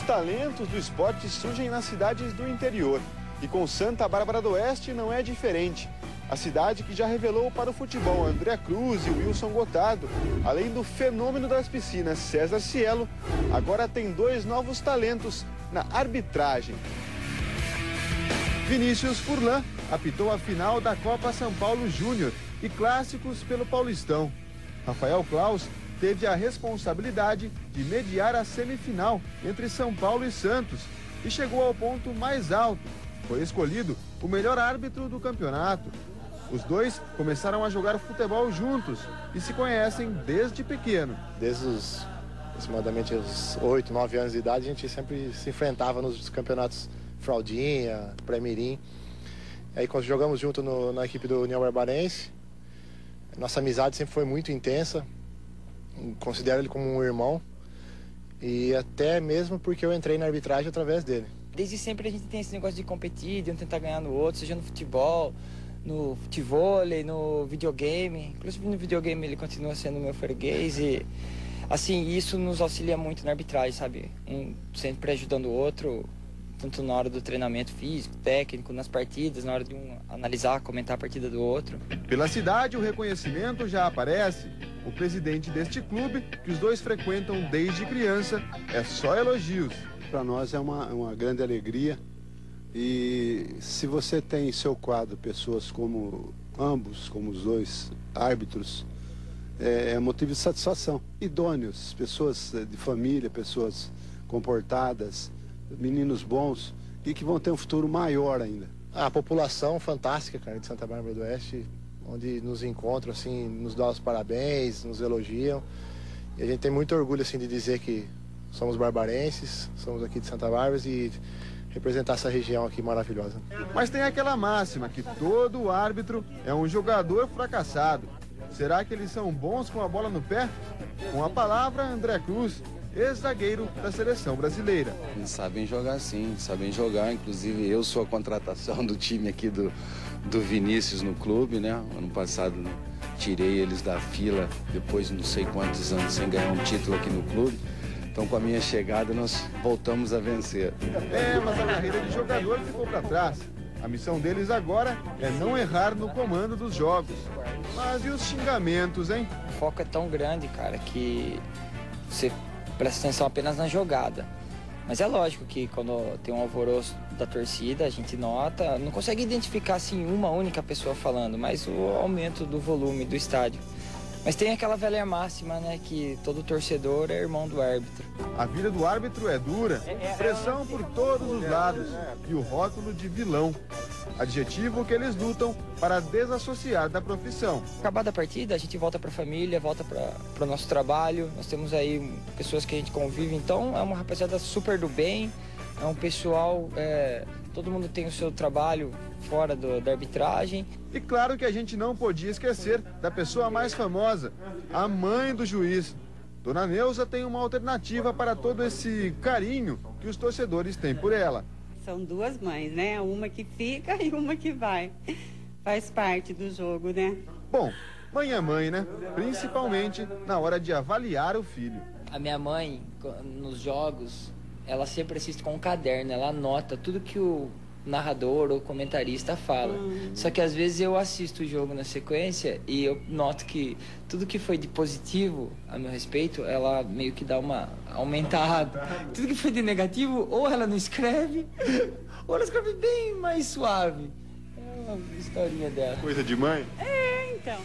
talentos do esporte surgem nas cidades do interior. E com Santa Bárbara do Oeste não é diferente. A cidade que já revelou para o futebol André Cruz e Wilson Gotardo, além do fenômeno das piscinas César Cielo, agora tem dois novos talentos na arbitragem. Vinícius Furlan apitou a final da Copa São Paulo Júnior e clássicos pelo Paulistão. Rafael Klaus teve a responsabilidade de mediar a semifinal entre São Paulo e Santos e chegou ao ponto mais alto. Foi escolhido o melhor árbitro do campeonato. Os dois começaram a jogar futebol juntos e se conhecem desde pequeno. Desde os aproximadamente os 8, 9 anos de idade, a gente sempre se enfrentava nos campeonatos Fraldinha, Pré-Mirim. Aí quando jogamos junto no, na equipe do União Barbarense, nossa amizade sempre foi muito intensa. Considero ele como um irmão. E até mesmo porque eu entrei na arbitragem através dele. Desde sempre a gente tem esse negócio de competir, de um tentar ganhar no outro, seja no futebol, no futebol, no videogame. Inclusive no videogame ele continua sendo meu freguês e assim, isso nos auxilia muito na arbitragem, sabe? Um sempre ajudando o outro, tanto na hora do treinamento físico, técnico, nas partidas, na hora de um analisar, comentar a partida do outro. Pela cidade, o reconhecimento já aparece. O presidente deste clube, que os dois frequentam desde criança, é só elogios. Para nós é uma, uma grande alegria. E se você tem em seu quadro pessoas como ambos, como os dois árbitros, é, é motivo de satisfação. Idôneos, pessoas de família, pessoas comportadas, meninos bons e que vão ter um futuro maior ainda. A população fantástica, cara, de Santa Bárbara do Oeste, onde nos encontram, assim, nos dão os parabéns, nos elogiam. E a gente tem muito orgulho, assim, de dizer que somos barbarenses, somos aqui de Santa Bárbara e representar essa região aqui maravilhosa. Mas tem aquela máxima que todo árbitro é um jogador fracassado. Será que eles são bons com a bola no pé? Com a palavra, André Cruz, ex-zagueiro da seleção brasileira. Sabem jogar sim, sabem jogar. Inclusive eu sou a contratação do time aqui do, do Vinícius no clube, né? Ano passado tirei eles da fila depois de não sei quantos anos sem ganhar um título aqui no clube. Então com a minha chegada nós voltamos a vencer. É, mas a carreira de jogador ficou para trás. A missão deles agora é não errar no comando dos jogos. Mas e os xingamentos, hein? O foco é tão grande, cara, que você presta atenção apenas na jogada. Mas é lógico que quando tem um alvoroço da torcida, a gente nota, não consegue identificar assim uma única pessoa falando, mas o aumento do volume do estádio. Mas tem aquela velha máxima, né, que todo torcedor é irmão do árbitro. A vida do árbitro é dura, pressão por todos os lados e o rótulo de vilão adjetivo que eles lutam para desassociar da profissão. Acabada a partida, a gente volta para a família, volta para o nosso trabalho. Nós temos aí pessoas que a gente convive, então é uma rapaziada super do bem, é um pessoal, é, todo mundo tem o seu trabalho fora do, da arbitragem. E claro que a gente não podia esquecer da pessoa mais famosa, a mãe do juiz. Dona Neuza tem uma alternativa para todo esse carinho que os torcedores têm por ela. São duas mães, né? Uma que fica e uma que vai. Faz parte do jogo, né? Bom, mãe é mãe, né? Principalmente na hora de avaliar o filho. A minha mãe, nos jogos, ela sempre assiste com um caderno, ela anota tudo que o narrador ou comentarista fala. Uhum. Só que às vezes eu assisto o jogo na sequência e eu noto que tudo que foi de positivo a meu respeito, ela meio que dá uma aumentada. Tudo que foi de negativo, ou ela não escreve, ou ela escreve bem mais suave. É uma historinha dela. Coisa de mãe? É, então.